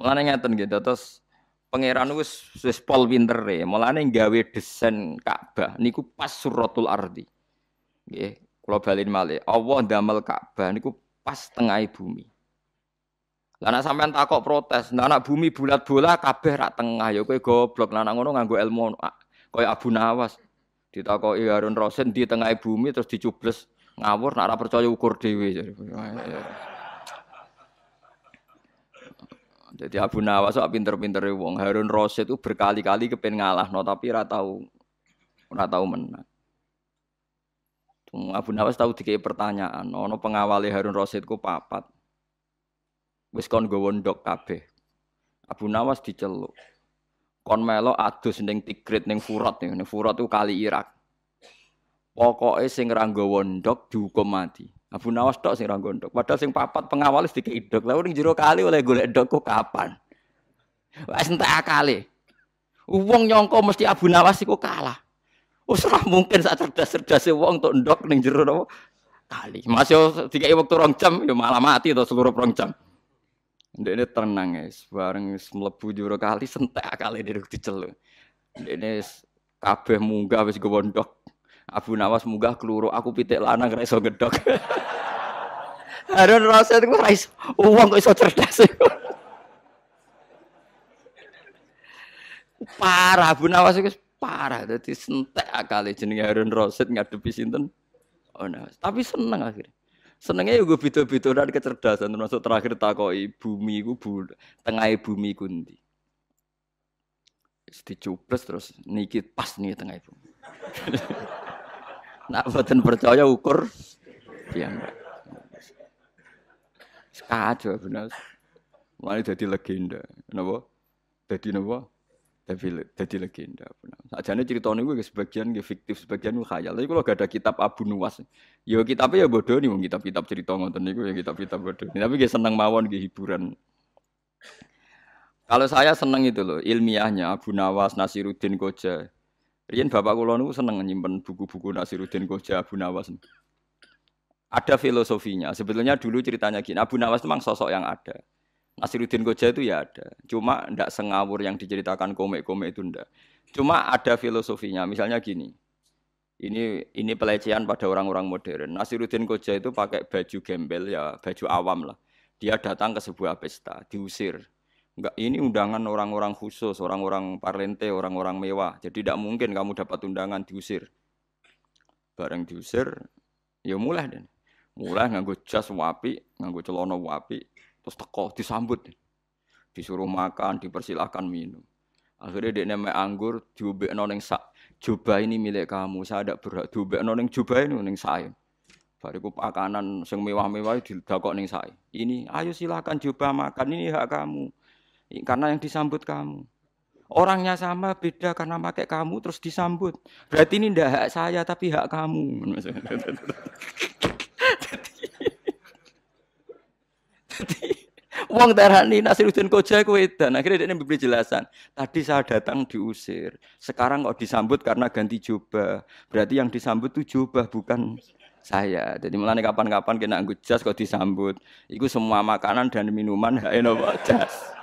Mulane ngeten gitu terus pangeran wis wis pol pintere, mulane gawe desain Ka'bah niku pas suratul ardi. Nggih, kula balin malih. Allah ndamel Ka'bah niku pas tengah bumi. Lah nek sampean takok protes, nah anak bumi bulat bola kabeh rak tengah ya kowe goblok. Lah ngono nganggo ilmu kaya Abu Nawas. Ditakoki Harun Rasid di tengah bumi terus dicubles ngawur nek ora percaya ukur dhewe. Jadi Abu Nawas kok pinter-pinter wong. Harun Rasid itu berkali-kali kepen ngalah, no, tapi ora tahu menang. Abu Nawas tahu dikei pertanyaan, ono pengawali Harun Rasid ku papat. Wis kon nggawa ndok kabeh. Abu Nawas diceluk. Kon melo adus ning Tigrit ning Furat ning Furat itu kali Irak. Pokoke sing ra nggawa dihukum mati. Abu Nawas tok sing ra ndok. Padahal sing papat pengawal wis dikei ndok. Lah ning jero kali oleh golek ndok kok kapan? Wis entek akale. Wong nyongko mesti Abu Nawas iku kalah. Wis ora mungkin sak cerdas-cerdase wong untuk ndok ning jero napa kali. Masih dikai waktu rong jam ya malah mati to seluruh rong jam. Ndek ini tenang guys, bareng mlebu jero kali sentek dia diceluk. Ndek ini kabeh munggah wis gondok. Abu Nawas munggah keluru, aku pitik lanang ra iso gedok. Harun Rasid ku ra iso, wong kok iso cerdas. parah Abu Nawas iku parah dadi sentek akale jenenge Harun Rasid ngadepi sinten? Oh, nah. Tapi seneng akhirnya. Senengnya juga beda-beda dan kecerdasan termasuk terakhir takoi bumi ku bu, tengah bumi kundi. Dicubles terus niki pas nih tengah bumi. Nak buatan percaya ukur ya enggak. Kacau benar. Mulai jadi legenda. Napa? Jadi napa? Tapi jadi legenda. Sajane cerita niku sebagian nggih fiktif, sebagian niku khayal. Tapi kalau gak ada kitab Abu Nuwas, ya kitabnya ya bodoh nih, kitab-kitab cerita ngoten niku ya kitab-kitab bodoh. Tapi nggih seneng mawon nggih hiburan. Kalau saya seneng itu loh ilmiahnya Abu Nawas, Nasiruddin Koja. Rian bapak kula niku seneng nyimpen buku-buku Nasiruddin Koja, Abu Nawas. Ada filosofinya. Sebetulnya dulu ceritanya gini, Abu Nawas memang sosok yang ada. Nasiruddin Koja itu ya ada. Cuma ndak sengawur yang diceritakan komik-komik itu ndak. Cuma ada filosofinya. Misalnya gini. Ini ini pelecehan pada orang-orang modern. Nasiruddin Koja itu pakai baju gembel ya, baju awam lah. Dia datang ke sebuah pesta, diusir. Enggak, ini undangan orang-orang khusus, orang-orang parlente, orang-orang mewah. Jadi tidak mungkin kamu dapat undangan diusir. Bareng diusir, ya mulai deh. Mulai nganggo jas wapi, nganggo celana wapi, Terus teko disambut. Disuruh makan, dipersilahkan minum. Akhirnya dia nama anggur, diubek noneng sak. Coba ini milik kamu, saya tidak berhak diubek noneng coba ini noneng saya. Bariku pakanan yang mewah-mewah didakok neng saya. Ini, ayo silakan coba makan, ini hak kamu. Karena yang disambut kamu. Orangnya sama beda karena pakai kamu terus disambut. Berarti ini tidak hak saya tapi hak kamu. Wong darani Nasiruddin Koja ku edan. Akhirnya dia memberi jelasan. Tadi saya datang diusir. Sekarang kok disambut karena ganti jubah. Berarti yang disambut itu jubah bukan saya. Jadi mulai kapan-kapan kena anggut jas kok disambut. Itu semua makanan dan minuman hak jas.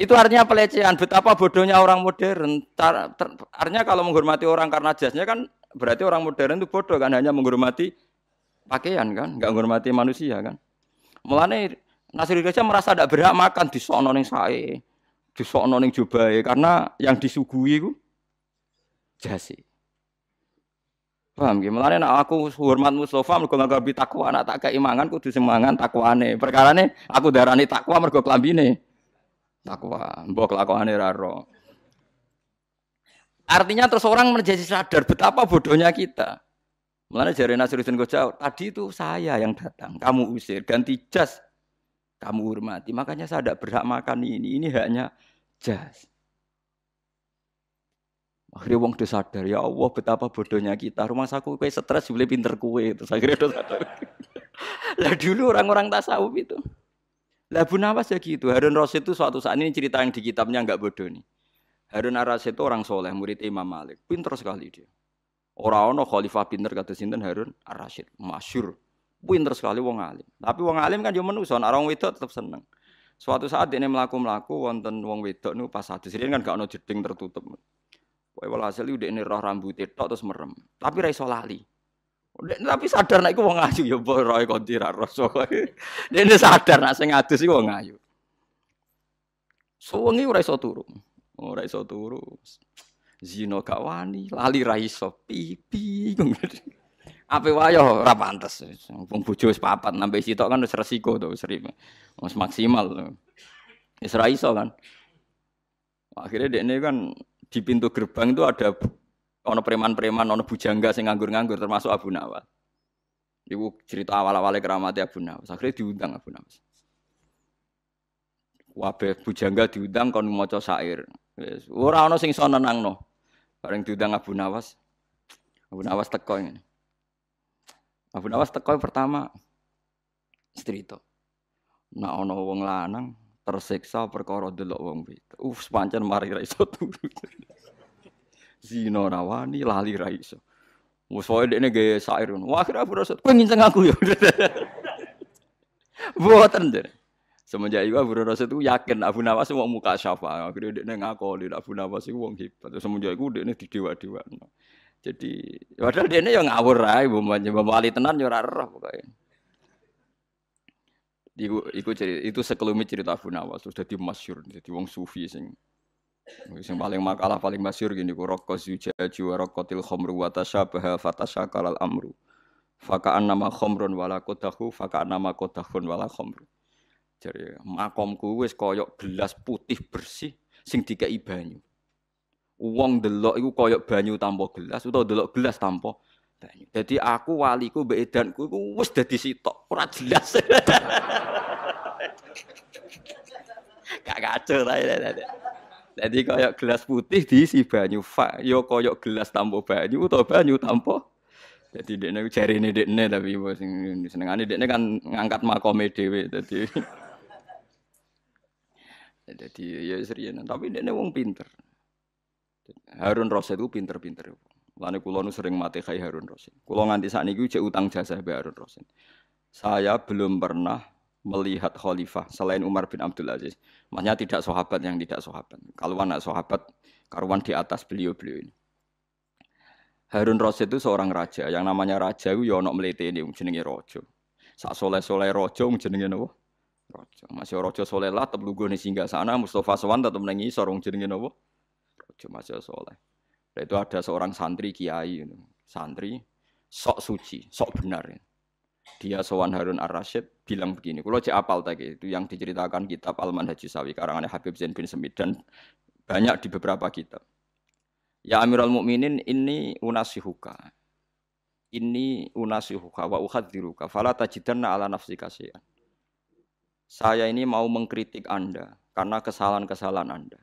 Itu artinya pelecehan. Betapa bodohnya orang modern. artinya kalau menghormati orang karena jasnya kan berarti orang modern itu bodoh kan hanya menghormati pakaian kan, nggak menghormati manusia kan. Mulane Nasir Gajah merasa tidak berhak makan di sono ning sae, di sono ning jubahe karena yang disuguhi itu jasi. Paham gak? Mulane aku hormat Mustafa mergo nggawe takwa anak tak kei mangan kudu semangan takwane. Perkarane aku darani takwa mergo klambine. Takwa, mbok kelakuane ra. Artinya terus orang menjadi sadar betapa bodohnya kita. Mulane jari Nasruddin Goja, tadi itu saya yang datang, kamu usir, ganti jas, kamu hormati. Makanya saya tidak berhak makan ini. Ini haknya jas. Akhirnya wong udah sadar, ya Allah betapa bodohnya kita. Rumah saku kue stres, boleh pinter kue. Terus akhirnya udah sadar. lah dulu orang-orang tasawuf itu. Lah Bu Nawas ya gitu. Harun Rasid itu suatu saat ini cerita yang di kitabnya nggak bodoh nih. Harun Rasid itu orang soleh, murid Imam Malik. Pinter sekali dia. Orang-orang khalifah pinter kata sinten Harun Ar-Rasyid, masyur. Pinter sekali wong alim. Tapi wong alim kan manusa, nek orang wedok tetep seneng. Suatu saat ini melaku-melaku wonten wong wedok nu pas hadis ini kan gak ono jeding tertutup. Pokoke walhasil udah ini roh rambut tok terus merem. Tapi ra iso. Tapi sadar nek iku wong ayu ya mbok roe konti ra rasa. Dene sadar nek sing adus iku wong ayu. Suwengi ora iso turu. Ora iso turu. Zino gak wani, lali ra iso. Pipi. Ape wayo ora pantes. Wong bojo wis papat nambe sitok kan wis resiko to wis Wis maksimal. Wis ra iso kan. Akhirnya dekne kan di pintu gerbang itu ada ono preman-preman, ono bujangga sing nganggur-nganggur termasuk Abu Nawas. Ibu cerita awal-awalnya keramati Abu Nawas. Akhirnya diundang Abu Nawas. Wabe bujangga diundang kon maca syair. Wis ora ono sing iso nenangno. Bareng diundang Abu Nawas. Abu Nawas teko. Abu Nawas teko pertama cerita. Nak ono wong lanang tersiksa perkara delok wong wedok. Uh, pancen mari ra iso turu. Zina rawani lali ra iso. Wes wae dekne gawe sair ngono. Akhirnya Abu Rasul pengen aku ya. Buatan deh. Semenjak itu Abu Rasul itu yakin Abu Nawas mau muka syafa. Akhirnya dia ngakoli Abu Nawas itu wong hebat. Semenjak itu dia di dewa dewa. Jadi padahal dia yang ngawur aja, bawa wali tenan yo ora roh pokoknya. Iku, iku cerita, itu sekelumit cerita Abu Nawas, sudah di masyur, jadi wong sufi sing sing paling makalah paling masyur gini ku rokok zujaju wa rokotil khomru wa tasyabaha fatasyakal al amru fakaan nama khomrun wala kodahu fakaan nama kodahun wala khomru jadi makomku wis koyok gelas putih bersih sing dikai banyu uang delok iku koyok banyu tanpa gelas utawa delok gelas tanpa banyu. Jadi aku waliku mbek edanku iku wis dadi sitok, ora jelas. Gak kacau ta. Jadi koyok gelas putih diisi banyu, fa, yo koyok gelas tanpa banyu utawa banyu tanpa. Jadi dia nih cari ini dia nih tapi bos senengane dia kan ngangkat makome dewe jadi jadi ya serius tapi nih wong pinter. Harun Rasid itu pinter-pinter. Lani kulo nu sering mati kai Harun Rasid. Kulo nganti saat ini cek utang jasa be Harun Rasid. Saya belum pernah melihat khalifah selain Umar bin Abdul Aziz. Maksudnya tidak sahabat yang tidak sahabat. Kalau anak sahabat karuan di atas beliau-beliau ini. Harun Rasid itu seorang raja. Yang namanya raja itu yono ya melete ini jenenge rojo. Sak soleh soleh rojo jenenge nopo. Rojo. Masih rojo soleh lah teblugo nih singgah sana. Mustafa Swan tetap nengi sorong jenenge nopo. Rojo masih soleh. Itu ada seorang santri kiai, santri sok suci, sok benar. Dia Sowan Harun Ar-Rasyid bilang begini, kalau cek apal tadi itu yang diceritakan kitab Al-Manhaj Sawi karangannya Habib Zain bin Semid dan banyak di beberapa kitab. Ya Amirul Mukminin ini unasihuka. Ini unasihuka wa uhadziruka fala tajidanna ala nafsi kasihan. Saya ini mau mengkritik Anda karena kesalahan-kesalahan Anda.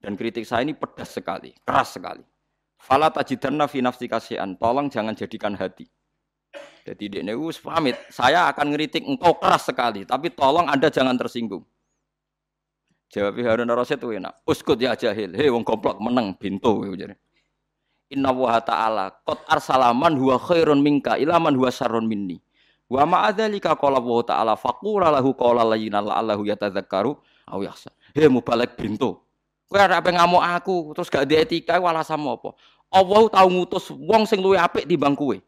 Dan kritik saya ini pedas sekali, keras sekali. Fala tajidanna fi nafsi kasihan. Tolong jangan jadikan hati. Jadi dia wis pamit, saya akan ngeritik engkau keras sekali, tapi tolong Anda jangan tersinggung. Jawab Harun Rasid itu enak. Uskut ya jahil. Hei wong goblok menang bintu. Inna wa ta'ala qad arsalaman huwa khairun minka ila man huwa syarrun minni. Wa ma adzalika qala wa ta'ala faqula lahu qala layyina la'allahu yatadzakkaru aw yakhsha. Hei mubalek bintu. Kowe arep ngamuk aku terus gak di etika wala sama apa? Allah tahu ngutus wong sing luwe apik timbang kowe.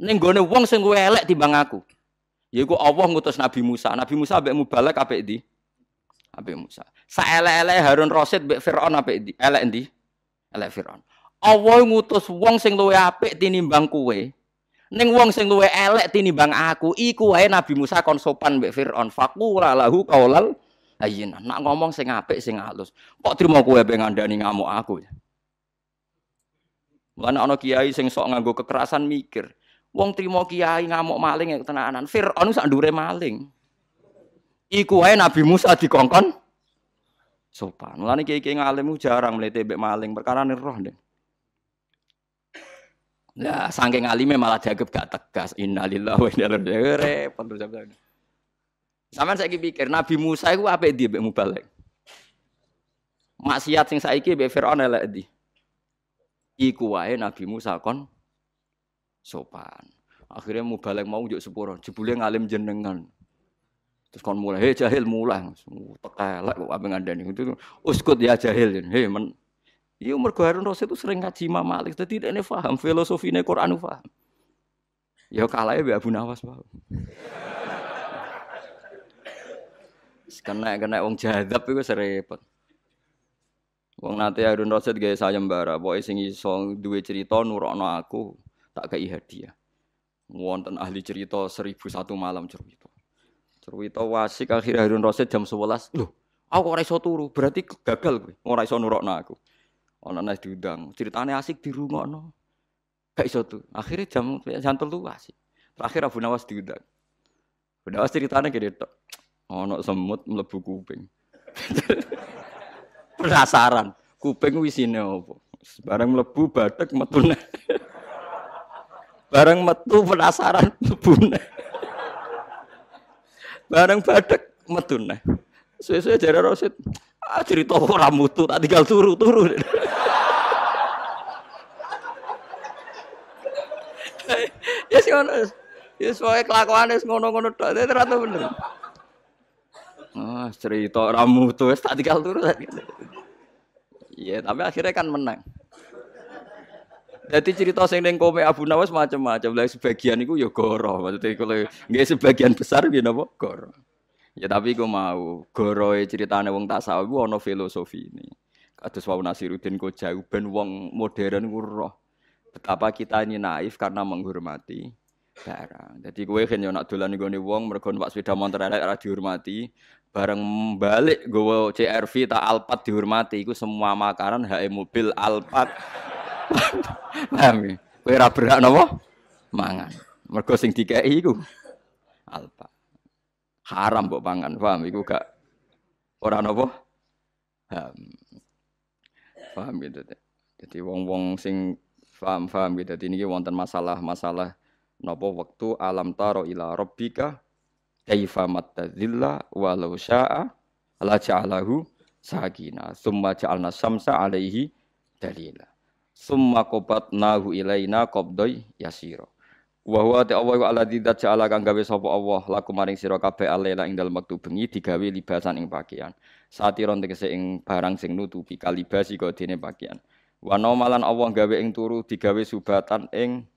Ning gone wong sing luwe elek timbang aku. Yaiku Allah ngutus Nabi Musa. Nabi Musa mbek mubalek apik di? Apik Musa. Saelek-elek Harun Rasid mbek Firaun apik di? Elek ndi? Elek Firaun. Allah ngutus wong sing luwe apik tinimbang kowe. Ning wong sing luwe elek tinimbang aku, iku wae Nabi Musa kon sopan mbek Firaun. Faqula lahu qaulal ayyin. Nak ngomong sing apik sing halus. Kok trimo kowe pe ngandani ngamuk aku? Mulane ana kiai sing sok nganggo kekerasan mikir. Wong trimo kiai ngamuk maling ya tenanan. Firaun sak ndure maling. Iku wae Nabi Musa dikongkon sopan. Mulane kiai-kiai ngalim jarang mlete mbek maling perkara roh deh. Nah, saking alime malah dianggap gak tegas. Innalillahi wa inna ilaihi. Repot terus. Sampeyan saiki pikir Nabi Musa iku apik ndi mbek mubalek? Maksiat sing saiki mbek Firaun elek ndi? Iku wae Nabi Musa kon sopan. Akhirnya mau balik mau juk sepuro, jebule ngalim jenengan. Terus kon mulai, hei jahil mulai, tekelek kok apa ngandani itu uskut ya jahil, hei men, iya mergo Harun Rasid itu sering ngaji Imam Malik, jadi ini paham filosofi ini Quran paham. Ya kalahnya be Abu Nawas paham. Kena kena wong jadab itu serempet. Wong nate Harun Rasid gawe sayembara, pokoke sing iso duwe cerita nurono aku tak kei hadiah. Wonten ahli cerita seribu satu malam cerita. Cerita wasik akhir Harun Rasid jam 11. Loh, aku ora iso turu, berarti gagal kowe. Ora iso nurokno aku. Ana nek diundang, ceritane asik dirungokno. Gak iso tuh. Akhirnya jam jam telu asik. Terakhir Abu Nawas diundang. Abu Nawas ceritane gede tok. Ono semut mlebu kuping. Penasaran, kuping wisine opo? Bareng mlebu badak metune. Bareng metu penasaran mlebune. Bareng badak metu neh. Suwe-suwe jare Rosid, ah cerita ora mutu, tak tinggal turu-turu. ya sih ngono. Ya soalnya kelakuan wis ngono-ngono tok, ternyata bener. Ah, cerita ora mutu wis tak tinggal turu. Iya, tapi akhirnya kan menang. Jadi cerita sing ning komik Abu Nawas macam-macam. Lah sebagian iku ya goro. Maksudnya kalau nggak sebagian besar ya napa goro. Ya tapi ku mau goroe ceritane wong tasawuf ku ana filosofi ini. Kados wau Nasiruddin jauh ben wong modern ku roh. Betapa kita ini naif karena menghormati barang. Jadi kowe kan yo nak dolan nggone wong mergo Pak sepeda motor elek ora dihormati, bareng balik gue CRV tak Alphard dihormati iku semua makanan HE mobil Alphard Paham ya? Kowe ora berhak napa? Mangan. Mergo sing dikeki iku alpa. Haram mbok pangan, paham iku gak ora napa? Paham. Paham gitu. Jadi wong-wong sing paham-paham gitu. Ini wonten masalah-masalah napa waktu alam taro ila rabbika kaifa mattazilla walau syaa la ja'alahu sakina summa ja'alna samsa alaihi dalila summa nahu ilaina qabdai yasiro. Wa huwa ta Allah alladzi ja'ala kang gawe sapa Allah laku maring sira kabeh alela ing dalem wektu bengi digawe libasan ing pakaian. Satiron tegese ing barang sing nutupi kalibasi kok dene pakaian. Wa malan Allah gawe ing turu digawe subatan ing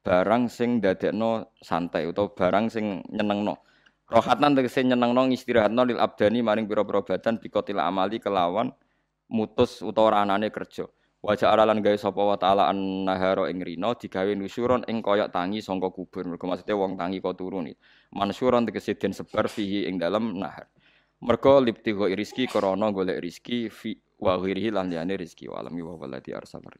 barang sing dadekno santai utawa barang sing nyenengno. Rohatan tegese nyenengno istirahatno lil abdani maring pira-pira badan bikotil amali kelawan mutus utawa anane kerja Wajah aralan gawe sapa wa taala an nahara ing rino digawe nusyuron ing koyok tangi sangka kubur. Mergo maksude wong tangi kok turu ni. Mansyuron tegese den sebar fihi ing dalam nahar. Mergo liptiho rizki krana golek rizki fi wa ghirihi lan liyane rizki wa alam wa walati arsalar.